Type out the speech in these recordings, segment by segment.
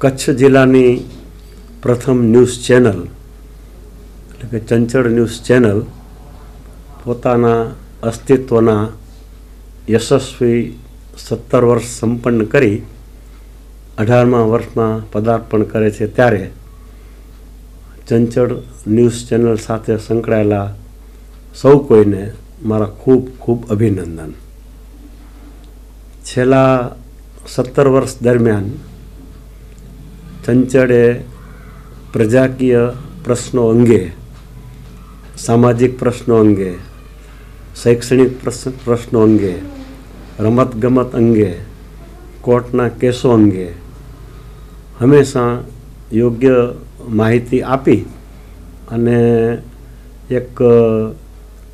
કચ્છ જિલ્લાની પ્રથમ news channel, એટલે કે ચંચળ ન્યૂઝ ચેનલ, પોતાના અસ્તિત્વના યશસ્વી સત્તર વર્ષ સંપન્ન કરી અઢારમા વર્ષમાં પદાર્પણ કરે છે ત્યારે ચંચળ ન્યૂઝ ચેનલ સાથે સંકળાયેલા સૌ કોઈને મારા ખૂબ ખૂબ અભિનંદન. છેલ્લા સત્તર વર્ષ દરમિયાન ચંચળે પ્રજાકીય પ્રશ્નો અંગે, સામાજિક પ્રશ્નો અંગે, શૈક્ષણિક પ્રશ્ન અંગે, રમતગમત અંગે, કોર્ટના કેસો અંગે હંમેશા યોગ્ય માહિતી આપી અને એક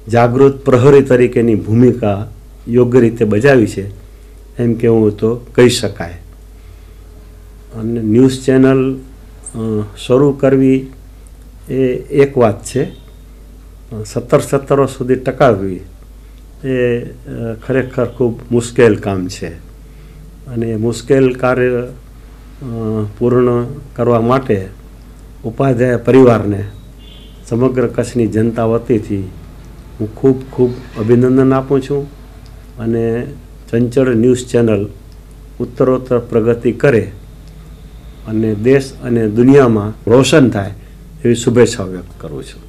જાગૃત પ્રહરી તરીકેની ભૂમિકા યોગ્ય રીતે બજાવી છે. એમ કહેવું તો કહી શકાય. અને ન્યૂઝ ચેનલ શરૂ કરવી એ એક વાત છે. સત્તર સત્તરો સુધી ટકાવવી એ ખરેખર ખૂબ મુશ્કેલ કામ છે. અને મુશ્કેલ કાર્ય પૂર્ણ કરવા માટે ઉપાધ્યાય પરિવારને સમગ્ર કચ્છની જનતા વતીથી હું ખૂબ ખૂબ અભિનંદન આપું છું અને ચંચળ ન્યૂઝ ચેનલ ઉત્તરોત્તર પ્રગતિ કરે અને દેશ અને દુનિયામાં રોશન થાય એવી શુભેચ્છાઓ વ્યક્ત કરું છું.